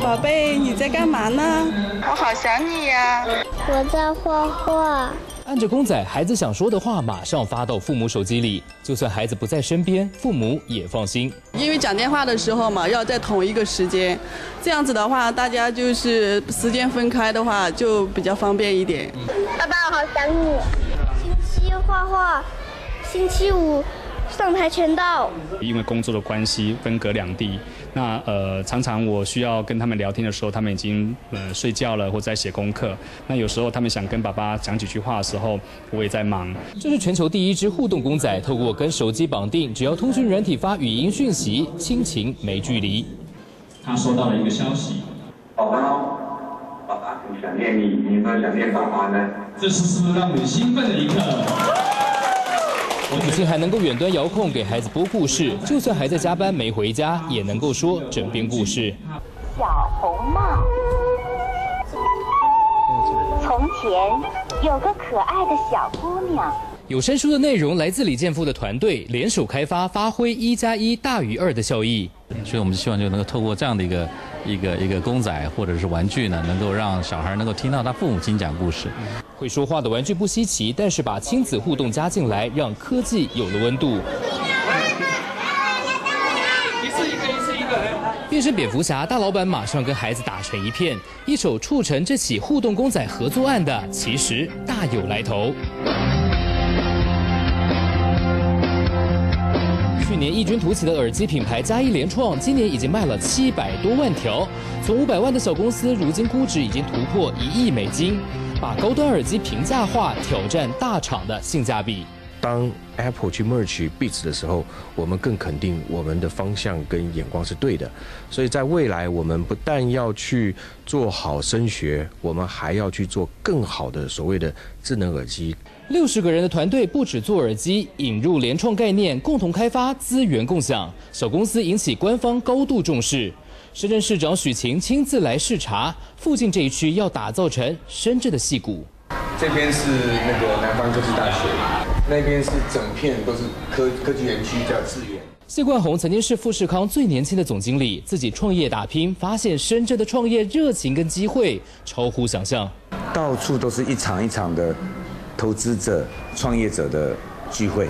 宝贝，你在干嘛呢？我好想你呀！我在画画。按着公仔，孩子想说的话马上发到父母手机里，就算孩子不在身边，父母也放心。因为讲电话的时候嘛，要在同一个时间，这样子的话，大家就是时间分开的话，就比较方便一点。爸爸，我好想你。星期画画，星期五。上跆拳道。因为工作的关系，分隔两地。那呃，常常我需要跟他们聊天的时候，他们已经呃睡觉了，或在写功课。那有时候他们想跟爸爸讲几句话的时候，我也在忙。这是全球第一只互动公仔，透过跟手机绑定，只要通讯软体发语音讯息，亲情没距离。他收到了一个消息，宝宝，爸爸很想念你，你有没有想念爸爸呢？这是是不是让你兴奋的一刻？母亲还能够远端遥控给孩子播故事，就算还在加班没回家，也能够说枕边故事。小红帽。从前有个可爱的小姑娘。有声书的内容来自李建富的团队联手开发，发挥一加一大于二的效益。所以我们希望就能够透过这样的一个一个一个公仔或者是玩具呢，能够让小孩能够听到他父母亲讲故事。会说话的玩具不稀奇，但是把亲子互动加进来，让科技有了温度。一次一个，一次一个。变身蝙蝠侠，大老板马上跟孩子打成一片，一手促成这起互动公仔合作案的，其实大有来头。去年异军突起的耳机品牌嘉一联创，今年已经卖了七百多万条。从五百万的小公司，如今估值已经突破一亿美金，把高端耳机平价化，挑战大厂的性价比。当 Apple 去 merge Beats 的时候，我们更肯定我们的方向跟眼光是对的。所以在未来，我们不但要去做好声学，我们还要去做更好的所谓的智能耳机。六十个人的团队不止做耳机，引入联创概念，共同开发，资源共享。小公司引起官方高度重视。深圳市长许晴亲自来视察，附近这一区要打造成深圳的戏谷。这边是那个南方科技大学，那边是整片都是科科技园区叫资源。谢冠宏曾经是富士康最年轻的总经理，自己创业打拼，发现深圳的创业热情跟机会超乎想象，到处都是一场一场的。投资者、创业者的聚会，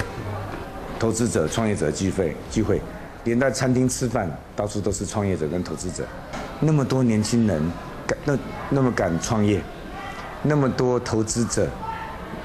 投资者、创业者聚会聚会，连在餐厅吃饭，到处都是创业者跟投资者。那么多年轻人敢那那么敢创业，那么多投资者，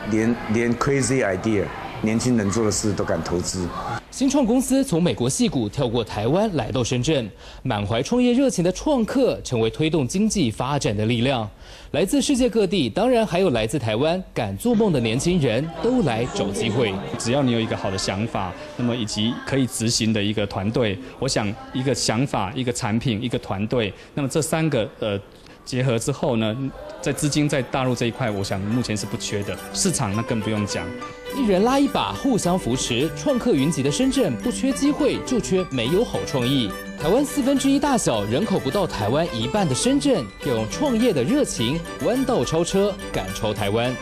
连连 crazy idea。年轻人做的事都敢投资。新创公司从美国戏谷跳过台湾来到深圳，满怀创业热情的创客成为推动经济发展的力量。来自世界各地，当然还有来自台湾敢做梦的年轻人都来找机会。只要你有一个好的想法，那么以及可以执行的一个团队，我想一个想法、一个产品、一个团队，那么这三个呃。结合之后呢，在资金在大陆这一块，我想目前是不缺的。市场那更不用讲，一人拉一把，互相扶持。创客云集的深圳，不缺机会，就缺没有好创意。台湾四分之一大小，人口不到台湾一半的深圳，用创业的热情，弯道超车，赶超台湾。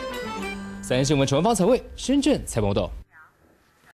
三新闻陈文芳采位，深圳采报道。